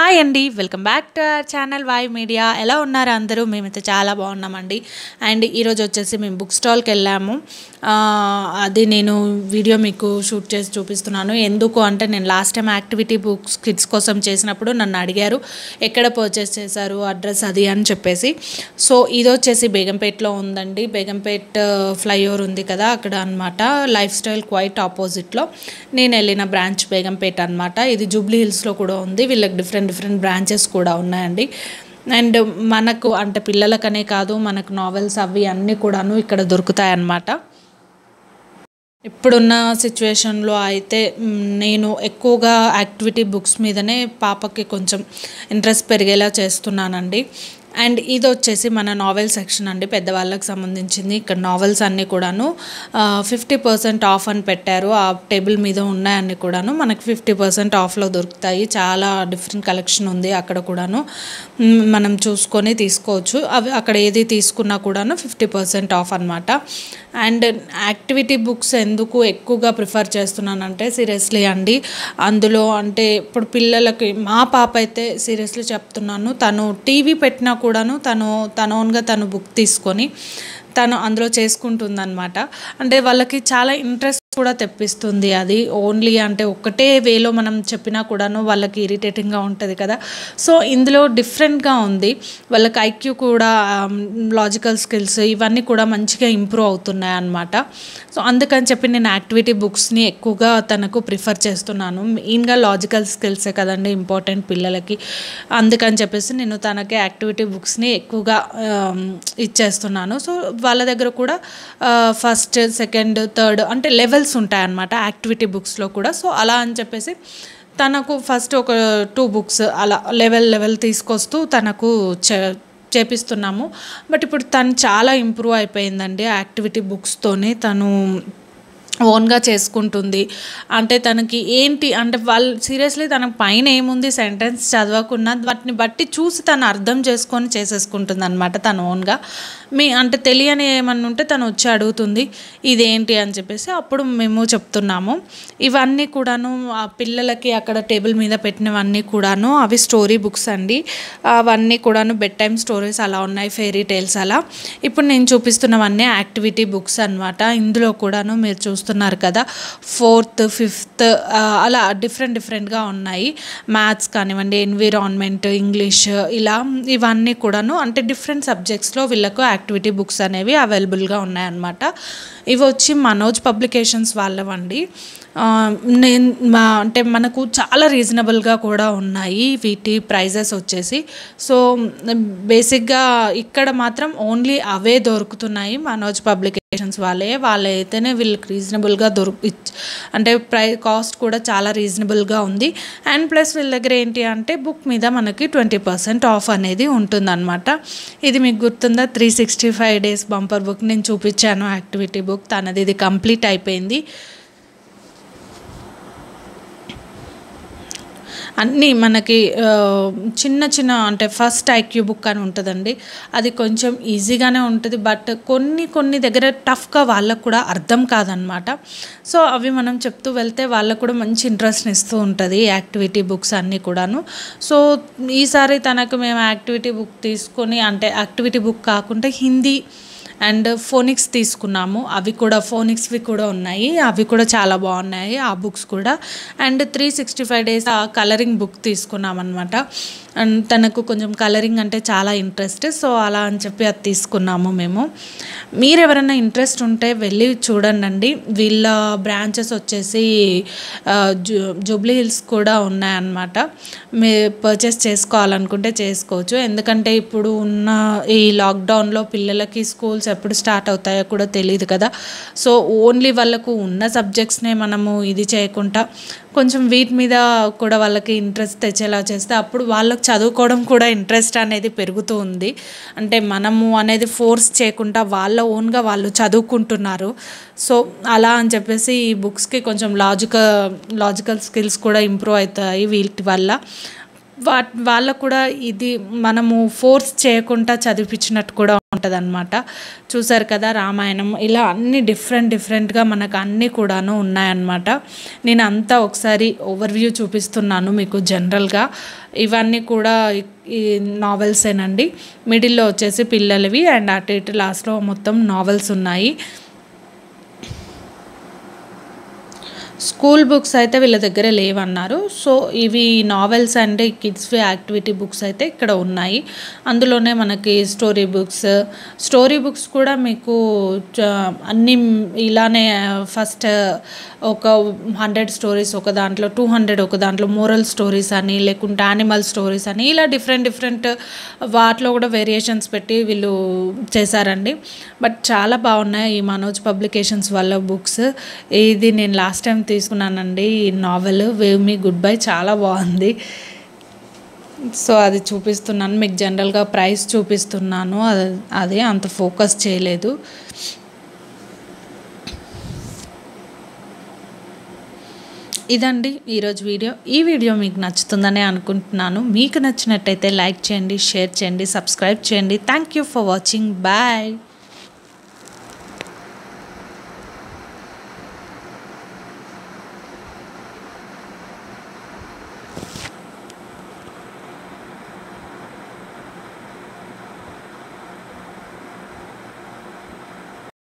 Hi అండి welcome back to our channel Y media. ఎలా ఉన్నారు అందరూ? మేమైతే చాలా బాగున్నామండి. అండ్ ఈరోజు వచ్చేసి మేము బుక్ స్టాల్కి వెళ్ళాము. అది నేను వీడియో మీకు షూట్ చేసి చూపిస్తున్నాను. ఎందుకు అంటే నేను last time activity books kids కోసం చేసినప్పుడు నన్ను అడిగారు ఎక్కడ పర్చేస్ చేశారు అడ్రస్ అది అని చెప్పేసి. సో ఇది వచ్చేసి బేగంపేటలో ఉందండి. బేగంపేట్ ఫ్లైఓవర్ ఉంది కదా అక్కడ అనమాట లైఫ్ స్టైల్ క్వైట్ ఆపోజిట్లో. నేను వెళ్ళిన బ్రాంచ్ బేగంపేట అనమాట ఇది జూబ్లీ హిల్స్లో కూడా ఉంది. వీళ్ళకి డిఫరెంట్ డిఫరెంట్ బ్రాంచెస్ కూడా ఉన్నాయండి. అండ్ మనకు అంటే పిల్లలకనే కాదు మనకు నావెల్స్ అవి అన్నీ కూడాను ఇక్కడ దొరుకుతాయి అన్నమాట ఇప్పుడున్న సిచ్యువేషన్లో అయితే నేను ఎక్కువగా యాక్టివిటీ బుక్స్ మీదనే పాపకి కొంచెం ఇంట్రెస్ట్ పెరిగేలా చేస్తున్నానండి. అండ్ ఇది వచ్చేసి మన నావెల్ సెక్షన్ అండి. పెద్దవాళ్ళకి సంబంధించింది. ఇక్కడ నావెల్స్ అన్నీ కూడాను ఫిఫ్టీ పర్సెంట్ ఆఫ్ అని పెట్టారు. ఆ టేబుల్ మీద ఉన్నాయన్నీ కూడాను మనకి ఫిఫ్టీ పర్సెంట్ ఆఫ్లో దొరుకుతాయి. చాలా డిఫరెంట్ కలెక్షన్ ఉంది అక్కడ కూడాను. మనం చూసుకొని తీసుకోవచ్చు. అవి అక్కడ ఏది తీసుకున్నా కూడాను ఫిఫ్టీ పర్సెంట్ ఆఫ్ అనమాట అండ్ యాక్టివిటీ బుక్స్ ఎందుకు ఎక్కువగా ప్రిఫర్ చేస్తున్నానంటే సీరియస్లీ అండి అందులో అంటే ఇప్పుడు పిల్లలకి మా పాప అయితే సీరియస్లీ చెప్తున్నాను. తను టీవీ పెట్టినా కూడాను తను తన ఓన్గా తను బుక్ తీసుకొని తను అందులో చేసుకుంటుందన్నమాట. అంటే వాళ్ళకి చాలా ఇంట్రెస్ట్ కూడా తెప్పిస్తుంది. అది ఓన్లీ అంటే ఒకటే వేలో మనం చెప్పినా కూడాను వాళ్ళకి ఇరిటేటింగ్గా ఉంటుంది కదా. సో ఇందులో డిఫరెంట్గా ఉంది. వాళ్ళకి ఐక్యూ కూడా um, లాజికల్ స్కిల్స్ ఇవన్నీ కూడా మంచిగా ఇంప్రూవ్ అవుతున్నాయి అన్నమాట. సో అందుకని చెప్పి నేను యాక్టివిటీ బుక్స్ని ఎక్కువగా తనకు ప్రిఫర్ చేస్తున్నాను. మెయిన్గా లాజికల్ స్కిల్సే కదండి ఇంపార్టెంట్ పిల్లలకి. అందుకని చెప్పేసి నేను తనకి యాక్టివిటీ బుక్స్ని ఎక్కువగా um, ఇచ్చేస్తున్నాను. సో వాళ్ళ దగ్గర కూడా ఫస్ట్ సెకండ్ థర్డ్ అంటే లెవెల్స్ ఉంటాయి ఉంటాయన్నమాట యాక్టివిటీ బుక్స్లో కూడా. సో అలా అని చెప్పేసి తనకు ఫస్ట్ ఒక టూ బుక్స్ అలా లెవెల్ లెవెల్ తీసుకొస్తూ తనకు చే చేపిస్తున్నాము. బట్ ఇప్పుడు తను చాలా ఇంప్రూవ్ అయిపోయిందండి యాక్టివిటీ బుక్స్తోనే తను ఓన్గా చేసుకుంటుంది. అంటే తనకి ఏంటి అంటే వాళ్ళు సీరియస్లీ తన పైన ఏముంది సెంటెన్స్ చదవకుండా వాటిని బట్టి చూసి తను అర్థం చేసుకొని చేసేసుకుంటుంది అనమాట తను ఓన్గా. మీ అంటే తెలియని ఏమన్నా ఉంటే తను వచ్చి అడుగుతుంది ఇదేంటి? అని చెప్పేసి అప్పుడు మేము చెప్తున్నాము. ఇవన్నీ కూడాను ఆ పిల్లలకి అక్కడ టేబుల్ మీద పెట్టినవన్నీ కూడాను అవి స్టోరీ బుక్స్ అండి. అవన్నీ కూడాను బెడ్ టైమ్ స్టోరీస్ అలా ఉన్నాయి ఫెయిరీ టేల్స్ అలా. ఇప్పుడు నేను చూపిస్తున్నవన్నీ యాక్టివిటీ బుక్స్ అనమాట ఇందులో కూడాను మీరు చూస్తున్నారు కదా. ఫోర్త్ ఫిఫ్త్ అలా డిఫరెంట్ డిఫరెంట్గా ఉన్నాయి. మ్యాథ్స్ కానివ్వండి ఎన్విరాన్మెంట్ ఇంగ్లీష్ ఇలా ఇవన్నీ కూడాను అంటే డిఫరెంట్ సబ్జెక్ట్స్లో వీళ్ళకు యాక్టివిటీ బుక్స్ అనేవి అవైలబుల్గా ఉన్నాయన్నమాట. ఇవి వచ్చి మనోజ్ పబ్లికేషన్స్ వాళ్ళవండి. నేను మా అంటే మనకు చాలా రీజనబుల్గా కూడా ఉన్నాయి వీటి ప్రైజెస్ వచ్చేసి. సో బేసిక్గా ఇక్కడ మాత్రం ఓన్లీ అవే దొరుకుతున్నాయి మనోజ్ పబ్లికేషన్స్ వాళ్ళే. వాళ్ళైతేనే వీళ్ళకి రీజనబుల్గా దొరుకు అంటే ప్రై కాస్ట్ కూడా చాలా రీజనబుల్గా ఉంది. అండ్ ప్లస్ వీళ్ళ దగ్గర ఏంటి అంటే బుక్ మీద మనకి ట్వంటీ పర్సెంట్ ఆఫ్ అనేది ఉంటుందన్నమాట. ఇది మీకు గుర్తుందా? Three sixty five days bumper book నేను చూపించాను యాక్టివిటీ బుక్ తనది ఇది కంప్లీట్ అయిపోయింది. అన్నీ మనకి చిన్న చిన్న అంటే ఫస్ట్ ఐక్యూ బుక్ అని ఉంటుందండి. అది కొంచెం ఈజీగానే ఉంటుంది బట్ కొన్ని కొన్ని దగ్గర టఫ్గా వాళ్ళకు కూడా అర్థం కాదనమాట. సో అవి మనం చెప్తూ వెళ్తే వాళ్ళకు కూడా మంచి ఇంట్రెస్ట్ని ఇస్తూ ఉంటుంది యాక్టివిటీ బుక్స్ అన్నీ కూడాను. సో ఈసారి తనకు మేము యాక్టివిటీ బుక్ తీసుకొని అంటే యాక్టివిటీ బుక్ కాకుండా హిందీ అండ్ ఫోనిక్స్ తీసుకున్నాము. అవి కూడా ఫోనిక్స్వి కూడా ఉన్నాయి. అవి కూడా చాలా బాగున్నాయి ఆ బుక్స్ కూడా. And three sixty five days ఆ కలరింగ్ బుక్ తీసుకున్నాం అనమాట అండ్ తనకు కొంచెం కలరింగ్ అంటే చాలా ఇంట్రెస్ట్ సో అలా అని చెప్పి అది తీసుకున్నాము మేము. మీరు ఎవరైనా ఇంట్రెస్ట్ ఉంటే వెళ్ళి చూడండి వీళ్ళ బ్రాంచెస్ వచ్చేసి జూ జూబ్లీ హిల్స్ కూడా ఉన్నాయన్నమాట. మీ పర్చేస్ చేసుకోవాలనుకుంటే చేసుకోవచ్చు. ఎందుకంటే ఇప్పుడు ఉన్న ఈ లాక్డౌన్లో పిల్లలకి స్కూల్స్ ఎప్పుడు స్టార్ట్ అవుతాయో కూడా తెలియదు కదా. సో ఓన్లీ వాళ్ళకు ఉన్న సబ్జెక్ట్స్నే మనము ఇది చేయకుండా కొంచెం వీటి మీద కూడా వాళ్ళకి ఇంట్రెస్ట్ తెచ్చేలా చేస్తే అప్పుడు వాళ్ళకి చదువుకోవడం కూడా ఇంట్రెస్ట్ అనేది పెరుగుతూ ఉంది. అంటే మనము అనేది ఫోర్స్ చేయకుండా వాళ్ళ ఓన్గా వాళ్ళు చదువుకుంటున్నారు. సో అలా అని చెప్పేసి ఈ బుక్స్కి కొంచెం లాజిక లాజికల్ స్కిల్స్ కూడా ఇంప్రూవ్ అవుతాయి వీటి వల్ల. వా వాళ్ళకు కూడా ఇది మనము ఫోర్స్ చేయకుండా చదివించినట్టు కూడా ఉంటుందన్నమాట. చూసారు కదా రామాయణం ఇలా అన్ని డిఫరెంట్ డిఫరెంట్గా మనకు అన్నీ కూడాను ఉన్నాయన్నమాట. నేను అంతా ఒకసారి ఓవర్వ్యూ చూపిస్తున్నాను మీకు జనరల్గా. ఇవన్నీ కూడా ఈ నావెల్సేనండి. మిడిల్లో వచ్చేసి పిల్లలవి అండ్ అటు ఇటు లాస్ట్లో మొత్తం నావెల్స్ ఉన్నాయి. స్కూల్ బుక్స్ అయితే వీళ్ళ దగ్గర లేవన్నారు. సో ఇవి novels and kids activity books అయితే ఇక్కడ ఉన్నాయి. అందులోనే మనకి స్టోరీ బుక్స్ స్టోరీ బుక్స్ కూడా మీకు చ- అన్ని ఇలానే ఫస్ట్ ఒక హండ్రెడ్ స్టోరీస్ ఒక దాంట్లో టూ హండ్రెడ్ ఒక దాంట్లో మోరల్ స్టోరీస్ అని లేకుంటే యానిమల్ స్టోరీస్ అని ఇలా డిఫరెంట్ డిఫరెంట్ వాటిలో కూడా వేరియేషన్స్ పెట్టి వీళ్ళు చేశారండి. బట్ చాలా బాగున్నాయి ఈ మనోజ్ పబ్లికేషన్స్ వాళ్ళ బుక్స్. ఇది నేను లాస్ట్ టైం తీసుకున్నానండి. ఈ novel wave me good bye చాలా బాగుంది. సో అది చూపిస్తున్నాను. మీకు జనరల్గా ప్రైస్ చూపిస్తున్నాను. అది అదే అంత ఫోకస్ చేయలేదు. ఇదండి ఈరోజు వీడియో. ఈ వీడియో మీకు నచ్చుతుందనే అనుకుంటున్నాను. మీకు నచ్చినట్టయితే లైక్ చేయండి షేర్ చేయండి సబ్స్క్రైబ్ చేయండి. Thank you for watching. Bye.